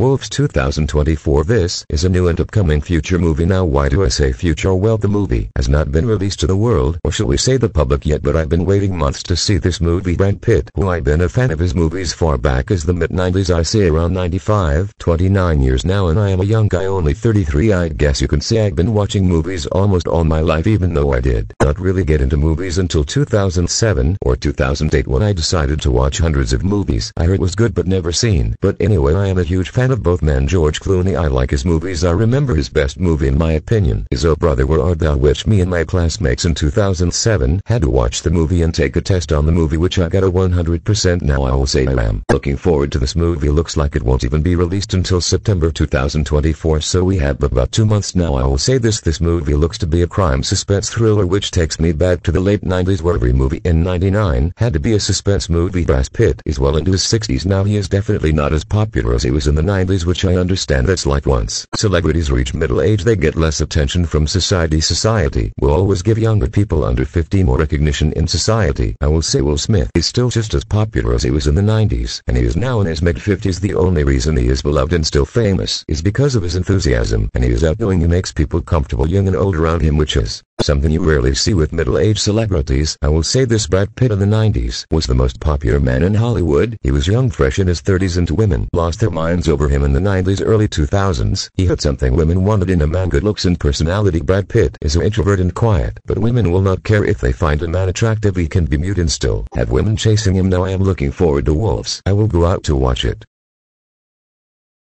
Wolves 2024 This is a new and upcoming future movie. Now why do I say future? Well the movie has not been released to the world or shall we say the public yet but I've been waiting months to see this movie. Brad Pitt who I've been a fan of his movies far back as the mid-90s I say around 95 29 years now and I am a young guy only 33 I guess you can say I've been watching movies almost all my life even though I did not really get into movies until 2007 or 2008 when I decided to watch hundreds of movies. I heard was good but never seen. But anyway I am a huge fan of both men. George Clooney I like his movies. I remember his best movie in my opinion is Oh Brother Where Art Thou? Which me and my classmates in 2007 had to watch the movie and take a test on the movie which I got a 100% now I will say I am. Looking forward to this movie. Looks like it won't even be released until September 2024 so we have about two months now. I will say this this movie looks to be a crime suspense thriller which takes me back to the late 90s where every movie in 99 had to be a suspense movie. Brad Pitt is well into his 60s now. He is definitely not as popular as he was in the 90s which I understand that's like once celebrities reach middle age they get less attention from society. Society will always give younger people under 50 more recognition in society. I will say Will Smith is still just as popular as he was in the 90s and he is now in his mid 50s the only reason he is beloved and still famous is because of his enthusiasm and he is outgoing. He makes people comfortable young and old around him which is something you rarely see with middle-aged celebrities. I will say this Brad Pitt in the 90s was the most popular man in Hollywood. He was young fresh in his 30s and women lost their minds over him in the 90s early 2000s. He had something women wanted in a man good looks and personality. Brad Pitt is an introvert and quiet, but women will not care if they find a man attractive he can be mute and still have women chasing him now I am looking forward to Wolves. I will go out to watch it.